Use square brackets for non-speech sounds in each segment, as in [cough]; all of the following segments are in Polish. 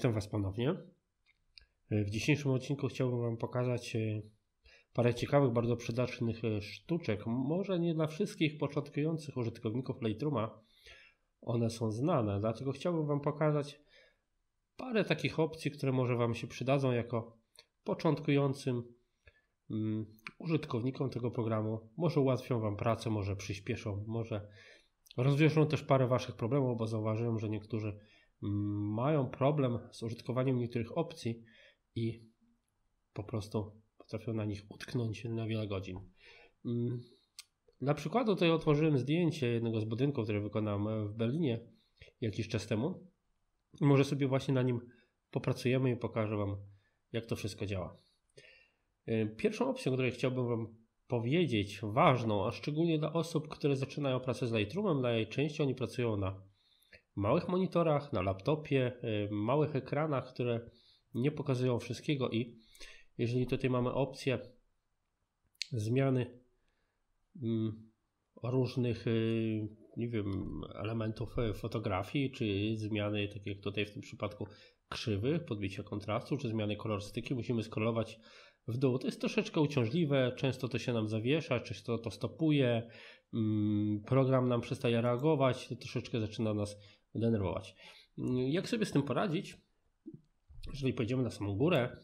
Witam Was ponownie. W dzisiejszym odcinku chciałbym Wam pokazać e, parę ciekawych, bardzo przydatnych e, sztuczek. Może nie dla wszystkich początkujących użytkowników Lightrooma one są znane, dlatego chciałbym Wam pokazać parę takich opcji, które może Wam się przydadzą jako początkującym um, użytkownikom tego programu. Może ułatwią Wam pracę, może przyspieszą, może rozwiążą też parę Waszych problemów, bo zauważyłem, że niektórzy mają problem z użytkowaniem niektórych opcji i po prostu potrafią na nich utknąć na wiele godzin. Mm, dla przykładu tutaj otworzyłem zdjęcie jednego z budynków, które wykonałem w Berlinie jakiś czas temu. Może sobie właśnie na nim popracujemy i pokażę Wam, jak to wszystko działa. E, pierwszą opcją, której chciałbym Wam powiedzieć, ważną, a szczególnie dla osób, które zaczynają pracę z Lightroomem, najczęściej oni pracują na małych monitorach, na laptopie, y, małych ekranach, które nie pokazują wszystkiego i jeżeli tutaj mamy opcję zmiany mm, różnych, y, nie wiem, elementów y, fotografii, czy zmiany, tak jak tutaj w tym przypadku krzywych, podbicia kontrastu, czy zmiany kolorystyki, musimy skrolować w dół. To jest troszeczkę uciążliwe, często to się nam zawiesza, czy to, to stopuje, mm, program nam przestaje reagować, to troszeczkę zaczyna nas denerwować. Jak sobie z tym poradzić? Jeżeli pojedziemy na samą górę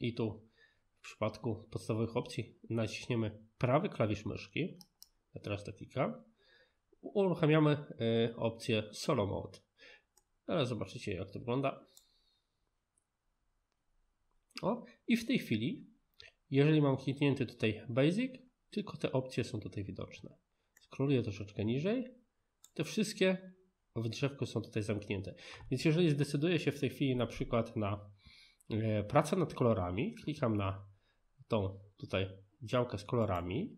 i tu w przypadku podstawowych opcji naciśniemy prawy klawisz myszki, ja teraz to klikam, uruchamiamy y, opcję Solo Mode. Teraz zobaczycie jak to wygląda. O, i w tej chwili, jeżeli mam kliknięty tutaj Basic, tylko te opcje są tutaj widoczne. Skroluję troszeczkę niżej. Te wszystkie w drzewku są tutaj zamknięte. Więc jeżeli zdecyduję się w tej chwili na przykład na e, pracę nad kolorami, klikam na tą tutaj działkę z kolorami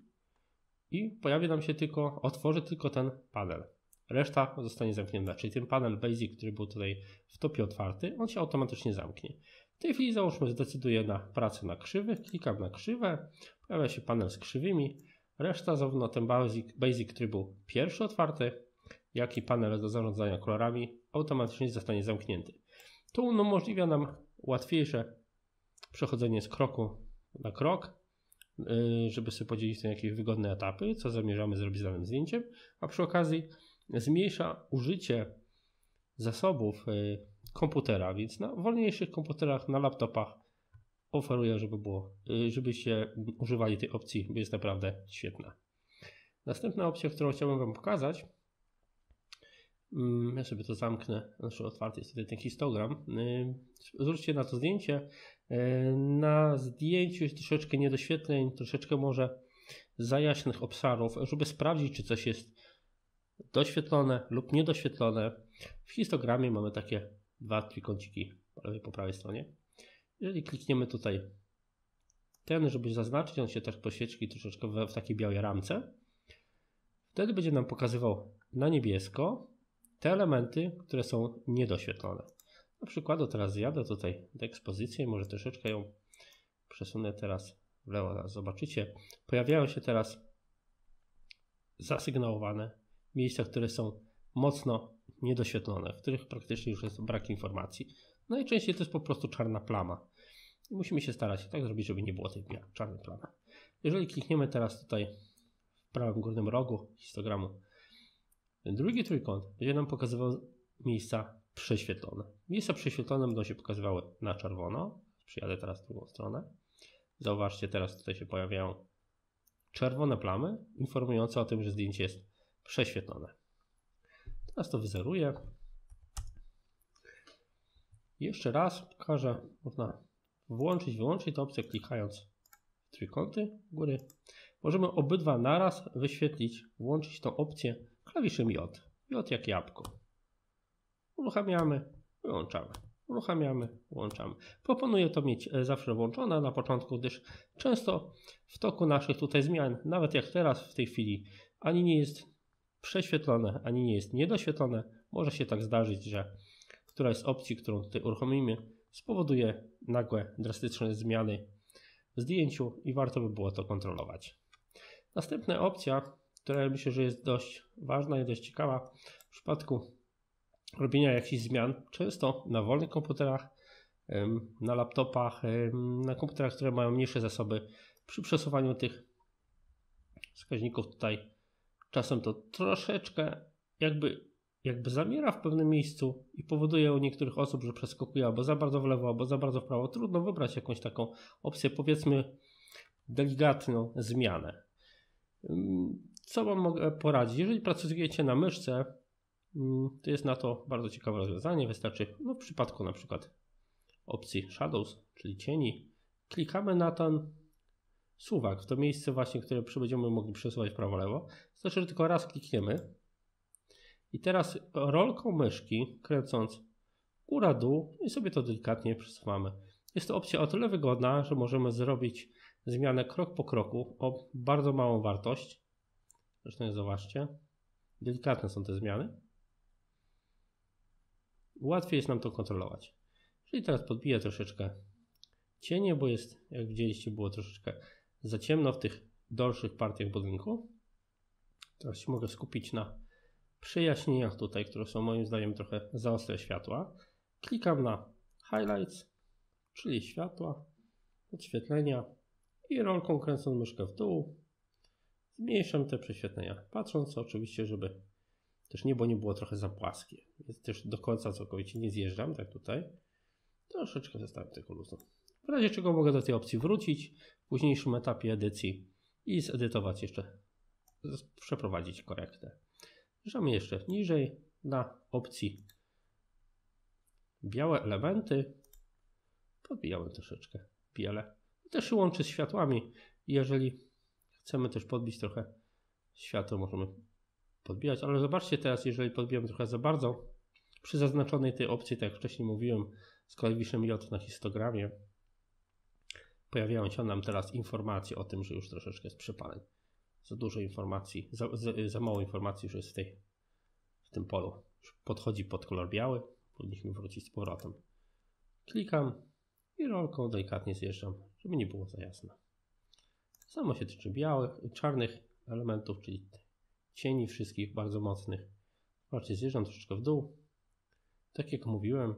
i pojawi nam się tylko, otworzy tylko ten panel. Reszta zostanie zamknięta, czyli ten panel Basic, który był tutaj w topie otwarty, on się automatycznie zamknie. W tej chwili załóżmy zdecyduję na pracę na krzywych, klikam na krzywe, pojawia się panel z krzywymi, reszta zarówno ten Basic, basic który był pierwszy otwarty, jak i panel do zarządzania kolorami automatycznie zostanie zamknięty. To umożliwia nam łatwiejsze przechodzenie z kroku na krok, y, żeby sobie podzielić na jakieś wygodne etapy, co zamierzamy zrobić z danym zdjęciem, a przy okazji zmniejsza użycie zasobów y, komputera, więc na wolniejszych komputerach, na laptopach oferuję, żeby było, y, żebyście używali tej opcji, bo jest naprawdę świetna. Następna opcja, którą chciałbym Wam pokazać, ja sobie to zamknę, znaczy otwarty jest tutaj ten histogram. Y, zwróćcie na to zdjęcie. Y, na zdjęciu jest troszeczkę niedoświetleń, troszeczkę może za jaśnych obszarów, żeby sprawdzić, czy coś jest doświetlone lub niedoświetlone. W histogramie mamy takie dwa trójkąciki po lewej, po prawej stronie. Jeżeli klikniemy tutaj ten, żeby zaznaczyć, on się też poświeci troszeczkę w takiej białej ramce. Wtedy będzie nam pokazywał na niebiesko te elementy, które są niedoświetlone. Na przykładu teraz zjadę tutaj do ekspozycji, może troszeczkę ją przesunę teraz w lewo, zobaczycie. Pojawiają się teraz zasygnałowane miejsca, które są mocno niedoświetlone, w których praktycznie już jest brak informacji. Najczęściej to jest po prostu czarna plama. I musimy się starać tak zrobić, żeby nie było tej czarnej plamy. Jeżeli klikniemy teraz tutaj w prawym górnym rogu histogramu Drugi trójkąt będzie nam pokazywał miejsca prześwietlone. Miejsca prześwietlone będą się pokazywały na czerwono. Przyjadę teraz w drugą stronę. Zauważcie, teraz tutaj się pojawiają czerwone plamy informujące o tym, że zdjęcie jest prześwietlone. Teraz to wyzeruję. Jeszcze raz pokażę, można włączyć, wyłączyć tę opcję klikając w trójkąty góry. Możemy obydwa naraz wyświetlić, włączyć tą opcję klawiszem J. J jak jabłko. Uruchamiamy, wyłączamy. Uruchamiamy, włączamy. Proponuję to mieć e, zawsze włączone na początku, gdyż często w toku naszych tutaj zmian, nawet jak teraz w tej chwili, ani nie jest prześwietlone, ani nie jest niedoświetlone, może się tak zdarzyć, że któraś z opcji, którą tutaj uruchomimy, spowoduje nagłe, drastyczne zmiany w zdjęciu i warto by było to kontrolować. Następna opcja która myślę, że jest dość ważna i dość ciekawa w przypadku robienia jakichś zmian. Często na wolnych komputerach na laptopach, na komputerach, które mają mniejsze zasoby. Przy przesuwaniu tych wskaźników tutaj czasem to troszeczkę jakby, jakby zamiera w pewnym miejscu i powoduje u niektórych osób, że przeskakuje albo za bardzo w lewo, albo za bardzo w prawo. Trudno wybrać jakąś taką opcję, powiedzmy delikatną zmianę. Co Wam mogę poradzić? Jeżeli pracujecie na myszce, to jest na to bardzo ciekawe rozwiązanie. Wystarczy no w przypadku na przykład opcji Shadows, czyli cieni, klikamy na ten suwak, w to miejsce właśnie, które będziemy mogli przesuwać prawo-lewo. Znaczy, że tylko raz klikniemy i teraz rolką myszki, kręcąc góra-dół i sobie to delikatnie przesuwamy. Jest to opcja o tyle wygodna, że możemy zrobić zmianę krok po kroku o bardzo małą wartość. Zresztą zobaczcie, delikatne są te zmiany. Łatwiej jest nam to kontrolować. Czyli teraz podbiję troszeczkę cienie, bo jest, jak widzieliście, było troszeczkę za ciemno w tych dalszych partiach budynku. Teraz się mogę skupić na przejaśnieniach tutaj, które są moim zdaniem trochę za ostre światła. Klikam na Highlights, czyli światła, podświetlenia i rolką kręcąc myszkę w dół zmniejszam te prześwietlenia, patrząc oczywiście, żeby też niebo nie było trochę za płaskie. Jest też do końca całkowicie nie zjeżdżam, tak tutaj. Troszeczkę zostawiam tego luzu. W razie czego mogę do tej opcji wrócić w późniejszym etapie edycji i zedytować jeszcze, przeprowadzić korektę. Zjeżdżamy jeszcze niżej na opcji białe elementy. Podbijamy troszeczkę biele. Też się łączy z światłami. Jeżeli chcemy też podbić trochę światło, możemy podbijać, ale zobaczcie teraz, jeżeli podbijamy trochę za bardzo, przy zaznaczonej tej opcji, tak jak wcześniej mówiłem, z klawiszem J na histogramie, pojawiają się nam teraz informacje o tym, że już troszeczkę jest przepaleń. Za dużo informacji, za, za, za mało informacji już jest w, tej, w tym polu. Już podchodzi pod kolor biały, powinniśmy wrócić z powrotem. Klikam i rolką delikatnie zjeżdżam, żeby nie było za jasno. Samo się tyczy białych, czarnych elementów, czyli cieni wszystkich bardzo mocnych. Zobaczcie, zjeżdżam troszeczkę w dół. Tak jak mówiłem,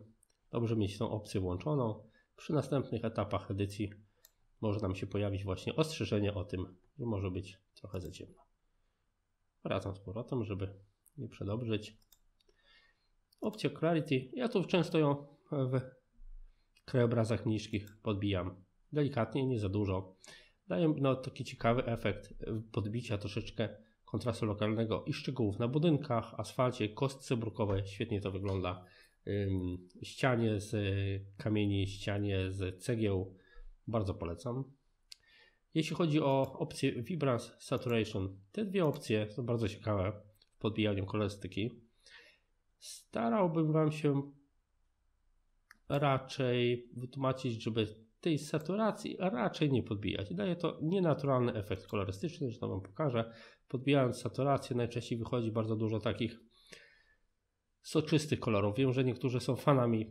dobrze mieć tą opcję włączoną. Przy następnych etapach edycji może nam się pojawić właśnie ostrzeżenie o tym, że może być trochę za ciemno. Wracam z powrotem, żeby nie przedobrzyć. Opcja Clarity, ja tu często ją w krajobrazach niskich podbijam delikatnie, nie za dużo. Daje no, taki ciekawy efekt podbicia troszeczkę kontrastu lokalnego i szczegółów na budynkach, asfalcie, kostce brukowej. Świetnie to wygląda. Ścianie z kamieni, ścianie z cegieł. Bardzo polecam. Jeśli chodzi o opcję Vibrance Saturation, te dwie opcje są bardzo ciekawe w podbijaniu kolorystyki. Starałbym Wam się raczej wytłumaczyć, żeby tej saturacji raczej nie podbijać. Daje to nienaturalny efekt kolorystyczny, to Wam pokażę. Podbijając saturację najczęściej wychodzi bardzo dużo takich soczystych kolorów. Wiem, że niektórzy są fanami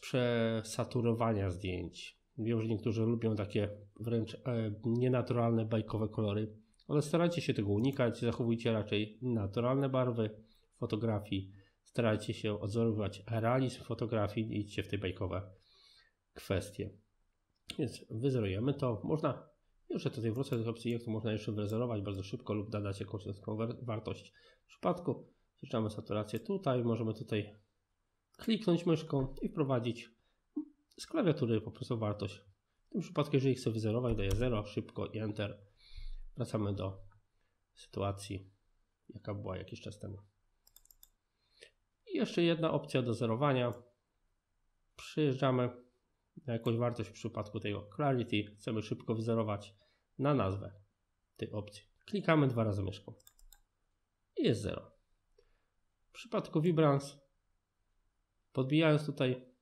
przesaturowania zdjęć. Wiem, że niektórzy lubią takie wręcz e, nienaturalne, bajkowe kolory, ale starajcie się tego unikać. Zachowujcie raczej naturalne barwy fotografii. Starajcie się odzorowywać realizm fotografii i idźcie w te bajkowe kwestie. Więc wyzerujemy to. Można, jeszcze tutaj wrócę do opcji, jak to można jeszcze wyzerować bardzo szybko lub dodać jakąś dodatkową wartość. W przypadku zjeżdżamy saturację tutaj, możemy tutaj kliknąć myszką i wprowadzić z klawiatury po prostu wartość. W tym przypadku, jeżeli chcę wyzerować, daję 0, szybko i Enter. Wracamy do sytuacji, jaka była jakiś czas temu. I jeszcze jedna opcja do zerowania. Przyjeżdżamy jakąś wartość w przypadku tego Clarity. Chcemy szybko wzerować na nazwę tej opcji. Klikamy dwa razy myszką i jest 0. W przypadku Vibrance, podbijając tutaj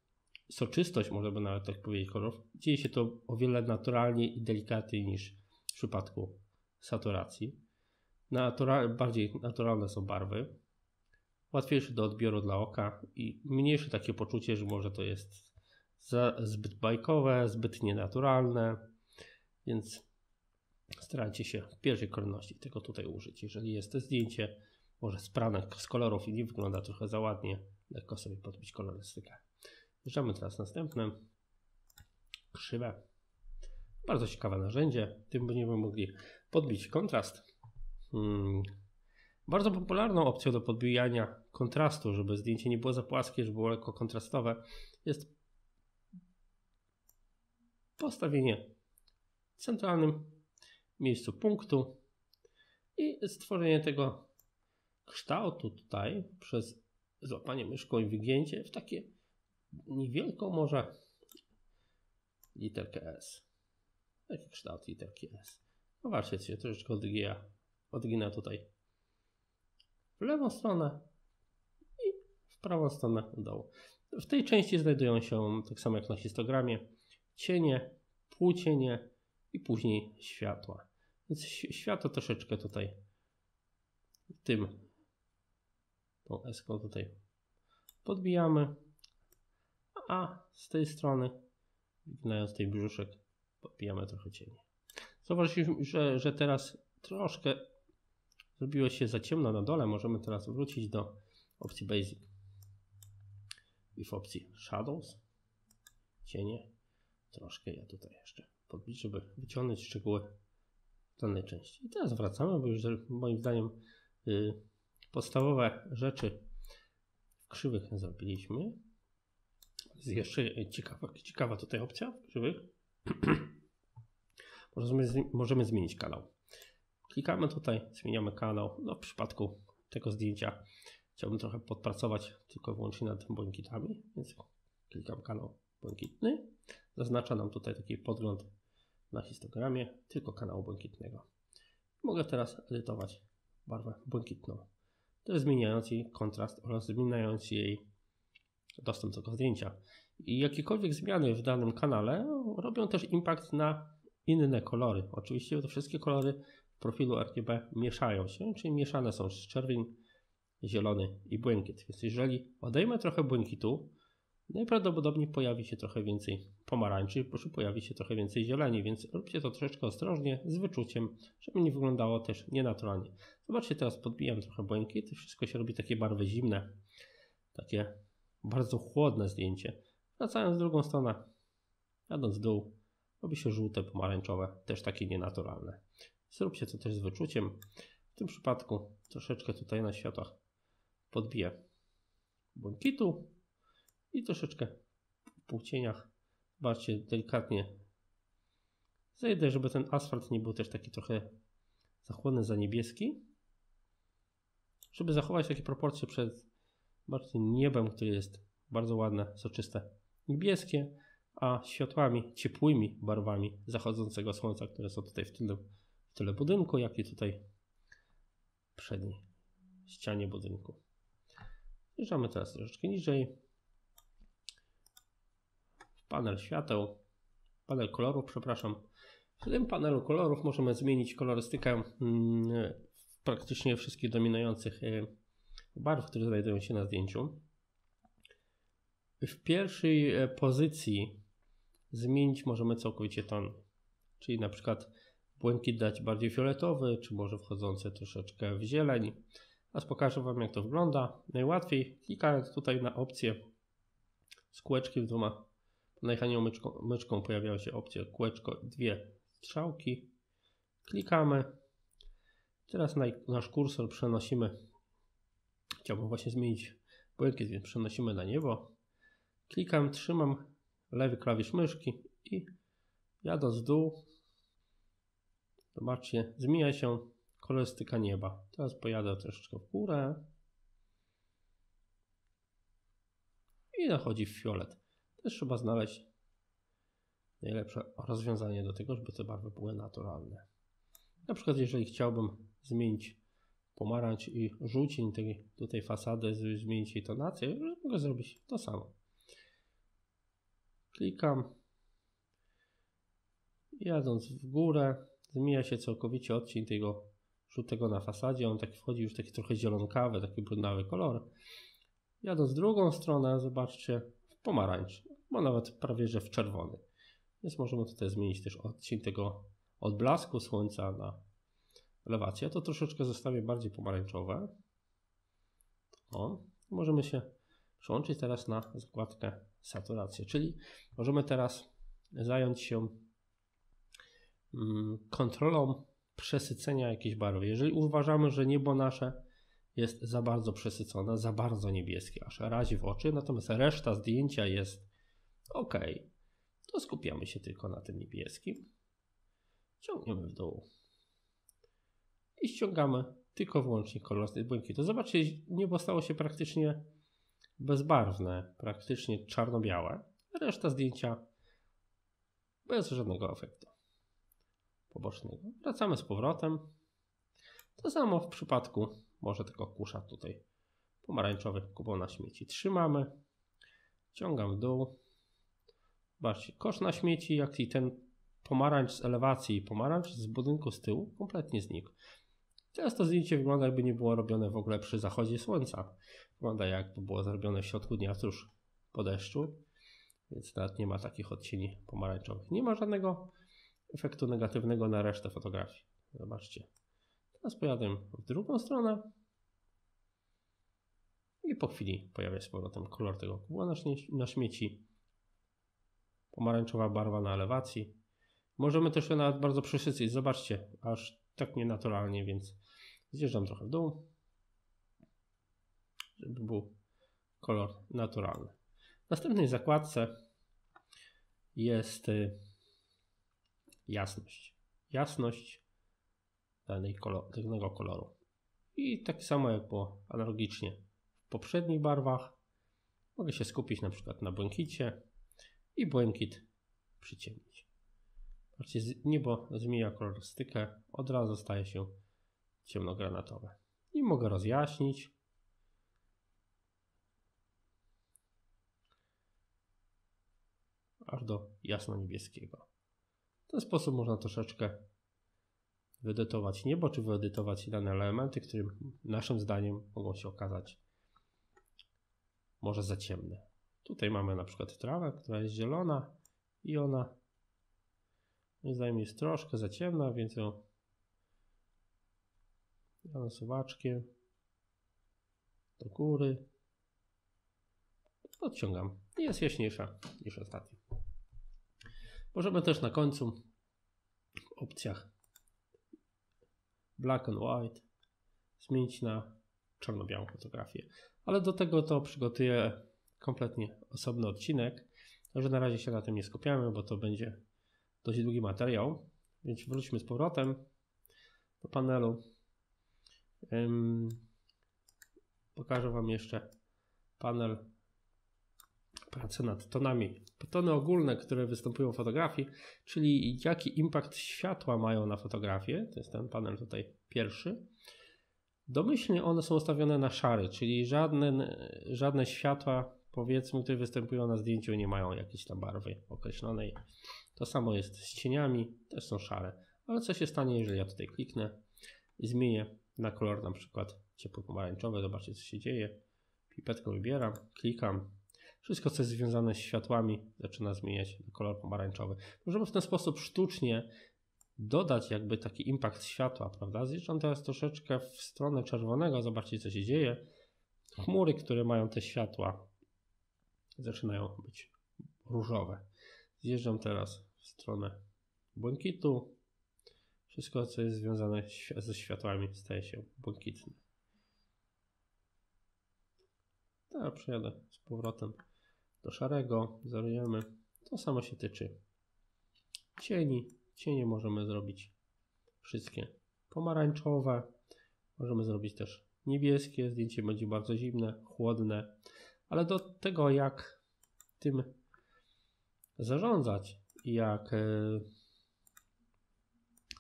soczystość, możemy nawet tak powiedzieć, kolorów, dzieje się to o wiele naturalniej i delikatniej niż w przypadku saturacji. Natural, bardziej naturalne są barwy, łatwiejsze do odbioru dla oka i mniejsze takie poczucie, że może to jest za, zbyt bajkowe, zbyt nienaturalne, więc starajcie się w pierwszej kolejności tego tutaj użyć. Jeżeli jest to zdjęcie, może sprane z kolorów i nie wygląda trochę za ładnie, lekko sobie podbić kolorystykę. Bierzemy teraz następne. Krzywe. Bardzo ciekawe narzędzie. Tym będziemy mogli podbić kontrast. Hmm. Bardzo popularną opcją do podbijania kontrastu, żeby zdjęcie nie było za płaskie, żeby było lekko kontrastowe, jest postawienie w centralnym miejscu punktu i stworzenie tego kształtu tutaj przez złapanie myszką i wygięcie w takie niewielką może literkę S. Taki kształt literki S. Zobaczcie się, troszeczkę odgina, odgina tutaj w lewą stronę i w prawą stronę dołu. W tej części znajdują się, tak samo jak na histogramie, cienie, półcienie i później światła. Więc światło troszeczkę tutaj tym tą eską tutaj podbijamy, a z tej strony, wyginając tej brzuszek, podbijamy trochę cienie. Zobaczcie, że, że teraz troszkę zrobiło się za ciemno na dole. Możemy teraz wrócić do opcji Basic i w opcji Shadows, cienie, troszkę ja tutaj jeszcze podbić, żeby wyciągnąć szczegóły danej części. I teraz wracamy, bo już moim zdaniem y, podstawowe rzeczy w krzywych zrobiliśmy. Jest jeszcze ciekawa, ciekawa tutaj opcja w krzywych. [clears throat] możemy, możemy zmienić kanał. Klikamy tutaj, zmieniamy kanał. No, w przypadku tego zdjęcia chciałbym trochę podpracować tylko wyłącznie nad błękitami, więc klikam kanał błękitny. Zaznacza nam tutaj taki podgląd na histogramie tylko kanału błękitnego. Mogę teraz edytować barwę błękitną. To jest zmieniając jej kontrast oraz zmieniając jej dostęp do zdjęcia. I jakiekolwiek zmiany w danym kanale robią też impact na inne kolory. Oczywiście te wszystkie kolory w profilu RGB mieszają się, czyli mieszane są czerwień, zielony i błękit. Więc jeżeli odejmę trochę błękitu, najprawdopodobniej pojawi się trochę więcej pomarańczy, pojawi się trochę więcej zieleni, więc róbcie to troszeczkę ostrożnie, z wyczuciem, żeby nie wyglądało też nienaturalnie. Zobaczcie, teraz podbijam trochę błękit wszystko się robi takie barwy zimne, takie bardzo chłodne zdjęcie. Wracając w drugą stronę, jadąc w dół, robi się żółte, pomarańczowe, też takie nienaturalne. Zróbcie to też z wyczuciem. W tym przypadku troszeczkę tutaj na światłach podbiję błękitu i troszeczkę w półcieniach. Zobaczcie, delikatnie zejdę, żeby ten asfalt nie był też taki trochę zachłonny za niebieski. Żeby zachować takie proporcje przed bardziej niebem, które jest bardzo ładne, soczyste, niebieskie, a światłami, ciepłymi barwami zachodzącego słońca, które są tutaj w tyle, w tyle budynku, jak i tutaj przedniej ścianie budynku. Zjeżdżamy teraz troszeczkę niżej. Panel świateł, panel kolorów, przepraszam. W tym panelu kolorów możemy zmienić kolorystykę mm, praktycznie wszystkich dominujących y, barw, które znajdują się na zdjęciu. W pierwszej e, pozycji zmienić możemy całkowicie ton, czyli na przykład błękit dać bardziej fioletowy, czy może wchodzący troszeczkę w zieleń. A pokażę Wam jak to wygląda. Najłatwiej klikając tutaj na opcję z kółeczkiem dwoma najechanią myczką, myczką pojawiała się opcja kółeczko, dwie strzałki. Klikamy. Teraz na, nasz kursor przenosimy. Chciałbym właśnie zmienić błękit, więc przenosimy na niebo. Klikam, trzymam lewy klawisz myszki i jadąc w dół, zobaczcie, zmienia się kolorystyka nieba. Teraz pojadę troszeczkę w górę i nachodzi w fiolet. Też trzeba znaleźć najlepsze rozwiązanie do tego, żeby te barwy były naturalne. Na przykład jeżeli chciałbym zmienić pomarańcz i żółcień tej tutaj fasady, zmienić jej tonację, mogę zrobić to samo. Klikam. Jadąc w górę, zmienia się całkowicie odcień tego żółtego na fasadzie. On tak wchodzi już taki trochę zielonkawy, taki brudnawy kolor. Jadąc drugą stronę, zobaczcie, pomarańcz, bo nawet prawie że w czerwony. Więc możemy tutaj zmienić też odcień tego odblasku słońca na elewację. Ja to troszeczkę zostawię bardziej pomarańczowe. O, możemy się przełączyć teraz na zakładkę saturację. Czyli możemy teraz zająć się mm, kontrolą przesycenia jakiejś barwy. Jeżeli uważamy, że niebo nasze jest za bardzo przesycone, za bardzo niebieskie, aż razi w oczy, natomiast reszta zdjęcia jest ok, to skupiamy się tylko na tym niebieskim. Ciągniemy w dół i ściągamy tylko wyłącznie kolor błękitu. Zobaczcie, niebo stało się praktycznie bezbarwne, praktycznie czarno-białe. Reszta zdjęcia bez żadnego efektu pobocznego. Wracamy z powrotem. To samo w przypadku może tego kusza tutaj pomarańczowy kupon na śmieci. Trzymamy, ciągam w dół. Zobaczcie, kosz na śmieci, jak i ten pomarańcz z elewacji pomarańcz z budynku z tyłu kompletnie znikł. Teraz to zdjęcie wygląda jakby nie było robione w ogóle przy zachodzie słońca. Wygląda jakby było zrobione w środku dnia tuż po deszczu, więc nawet nie ma takich odcieni pomarańczowych. Nie ma żadnego efektu negatywnego na resztę fotografii. Zobaczcie. Teraz pojadę w drugą stronę i po chwili pojawia się z powrotem kolor tego kubła na śmieci. Pomarańczowa barwa na elewacji. Możemy też ją nawet bardzo przesycić. Zobaczcie, aż tak nienaturalnie, więc zjeżdżam trochę w dół, żeby był kolor naturalny. W następnej zakładce jest y, jasność. Jasność danej kolor, danego koloru. I tak samo jak było analogicznie w poprzednich barwach, mogę się skupić na przykład na błękicie i błękit przyciemnić. Patrzcie, niebo zmienia kolorystykę, od razu staje się ciemnogranatowe. I mogę rozjaśnić. Aż do jasno-niebieskiego. W ten sposób można troszeczkę wyedytować niebo, czy wyedytować dane elementy, które naszym zdaniem mogą się okazać może za ciemne. Tutaj mamy na przykład trawę, która jest zielona i ona moim zdaniem jest troszkę za ciemna, więc ją suwaczkiem do góry odciągam. Jest jaśniejsza niż ostatnio. Możemy też na końcu w opcjach black and white zmienić na czarno-białą fotografię. Ale do tego to przygotuję kompletnie osobny odcinek. Także na razie się na tym nie skupiamy, bo to będzie dość długi materiał. Więc wróćmy z powrotem do panelu. Pokażę Wam jeszcze panel pracy nad tonami. Tony ogólne, które występują w fotografii, czyli jaki impact światła mają na fotografię. To jest ten panel tutaj pierwszy. Domyślnie one są ustawione na szary, czyli żadne, żadne światła, powiedzmy, które występują na zdjęciu, nie mają jakiejś tam barwy określonej. To samo jest z cieniami, też są szare. Ale co się stanie, jeżeli ja tutaj kliknę i zmienię na kolor na przykład ciepło-pomarańczowy, zobaczcie co się dzieje. Pipetkę wybieram, klikam. Wszystko co jest związane z światłami zaczyna zmieniać kolor pomarańczowy. Możemy w ten sposób sztucznie dodać jakby taki impact światła, prawda? Zjeżdżam teraz troszeczkę w stronę czerwonego, zobaczcie co się dzieje. Chmury, które mają te światła zaczynają być różowe. Zjeżdżam teraz w stronę błękitu. Wszystko, co jest związane ze światłami, staje się błękitne. Teraz przejadę z powrotem do szarego, zerujemy. To samo się tyczy cieni. Cienie możemy zrobić wszystkie pomarańczowe. Możemy zrobić też niebieskie. Zdjęcie będzie bardzo zimne, chłodne. Ale do tego, jak tym zarządzać i jak e,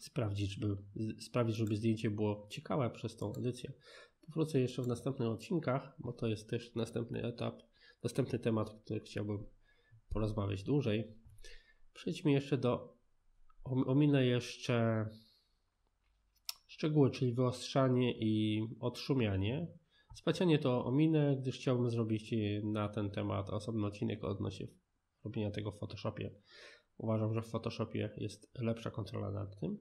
sprawdzić, żeby, sprawić, żeby zdjęcie było ciekawe przez tą edycję. Powrócę jeszcze w następnych odcinkach, bo to jest też następny etap, następny temat, który chciałbym porozmawiać dłużej. Przejdźmy jeszcze do, ominę jeszcze szczegóły, czyli wyostrzanie i odszumianie. Spacianie to ominę, gdyż chciałbym zrobić na ten temat osobny odcinek odnośnie robienia tego w Photoshopie. Uważam, że w Photoshopie jest lepsza kontrola nad tym.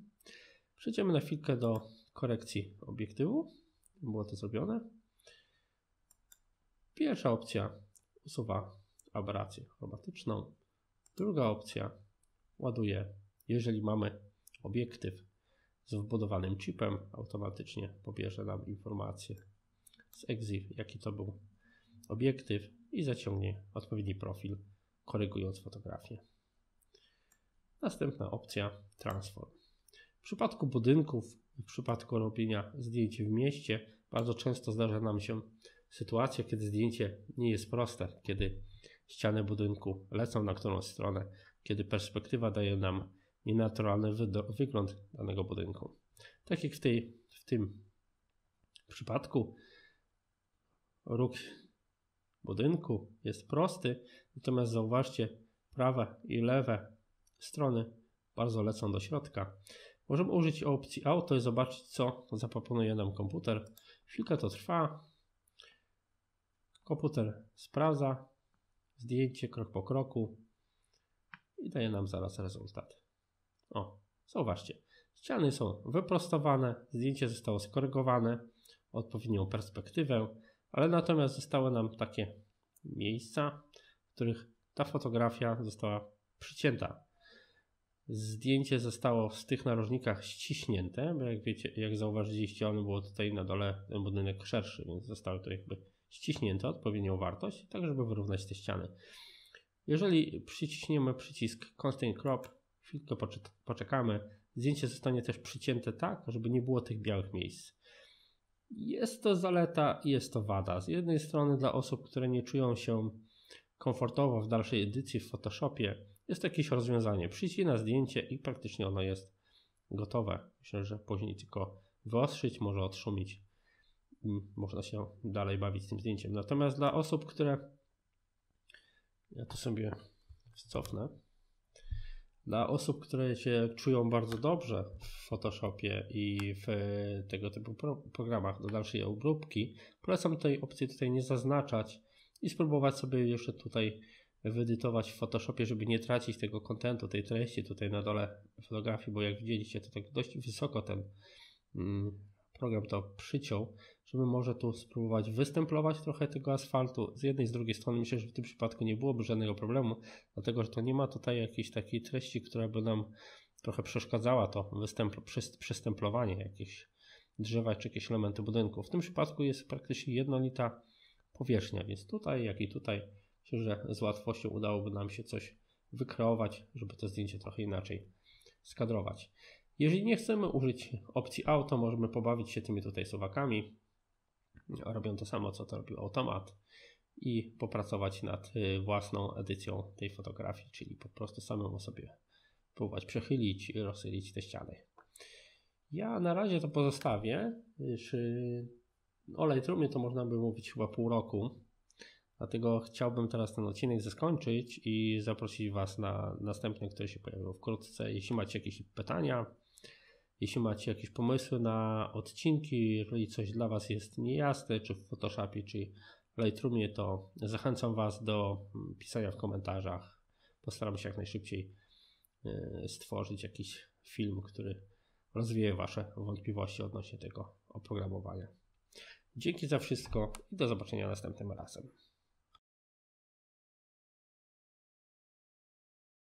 Przejdziemy na chwilkę do korekcji obiektywu. Było to zrobione. Pierwsza opcja usuwa aberrację chromatyczną. Druga opcja ładuje, jeżeli mamy obiektyw z wbudowanym chipem, automatycznie pobierze nam informację z EXIF, jaki to był obiektyw i zaciągnie odpowiedni profil, korygując fotografię. Następna opcja transform. W przypadku budynków, w przypadku robienia zdjęć w mieście, bardzo często zdarza nam się sytuacja, kiedy zdjęcie nie jest proste, kiedy ściany budynku lecą na którąś stronę, kiedy perspektywa daje nam nienaturalny wygląd danego budynku. Tak jak w, tej, w tym przypadku, róg budynku jest prosty, natomiast zauważcie, prawe i lewe strony bardzo lecą do środka. Możemy użyć opcji auto i zobaczyć, co zaproponuje nam komputer. Chwilkę to trwa. Komputer sprawdza zdjęcie krok po kroku i daje nam zaraz rezultat. O, zauważcie. Ściany są wyprostowane, zdjęcie zostało skorygowane, odpowiednią perspektywę, ale natomiast zostały nam takie miejsca, w których ta fotografia została przycięta. Zdjęcie zostało w tych narożnikach ściśnięte, bo jak wiecie, jak zauważyliście, ono było tutaj na dole ten budynek szerszy, więc zostały to jakby ściśnięte odpowiednią wartość, tak żeby wyrównać te ściany. Jeżeli przyciśniemy przycisk Constant Crop, chwilkę poczekamy, zdjęcie zostanie też przycięte tak, żeby nie było tych białych miejsc. Jest to zaleta i jest to wada. Z jednej strony dla osób, które nie czują się komfortowo w dalszej edycji w Photoshopie, jest jakieś rozwiązanie. Przycina zdjęcie i praktycznie ono jest gotowe. Myślę, że później tylko wyostrzyć, może odszumić. Można się dalej bawić tym zdjęciem. Natomiast dla osób, które. Ja to sobie cofnę. Dla osób, które się czują bardzo dobrze w Photoshopie i w tego typu pro programach do dalszej obróbki, polecam tej opcji tutaj nie zaznaczać i spróbować sobie jeszcze tutaj wyedytować w Photoshopie, żeby nie tracić tego kontentu, tej treści tutaj na dole fotografii, bo jak widzieliście, to tak dość wysoko ten mm, program to przyciął, żeby może tu spróbować wystemplować trochę tego asfaltu. Z jednej, z drugiej strony myślę, że w tym przypadku nie byłoby żadnego problemu, dlatego że to nie ma tutaj jakiejś takiej treści, która by nam trochę przeszkadzała to występ, przystemplowanie jakichś drzewa czy jakieś elementy budynku. W tym przypadku jest praktycznie jednolita powierzchnia, więc tutaj, jak i tutaj Myślę, że z łatwością udałoby nam się coś wykreować, żeby to zdjęcie trochę inaczej skadrować. Jeżeli nie chcemy użyć opcji auto, możemy pobawić się tymi tutaj suwakami. Robią to samo, co to robił automat i popracować nad y, własną edycją tej fotografii, czyli po prostu samemu sobie próbować przechylić i rozsylić te ściany. Ja na razie to pozostawię. O Lightroomie to można by mówić chyba pół roku, Dlatego chciałbym teraz ten odcinek zakończyć i zaprosić Was na następny, który się pojawił wkrótce. Jeśli macie jakieś pytania, jeśli macie jakieś pomysły na odcinki, jeżeli coś dla Was jest niejasne, czy w Photoshopie, czy w Lightroomie, to zachęcam Was do pisania w komentarzach. Postaram się jak najszybciej e, stworzyć jakiś film, który rozwieje Wasze wątpliwości odnośnie tego oprogramowania. Dzięki za wszystko i do zobaczenia następnym razem.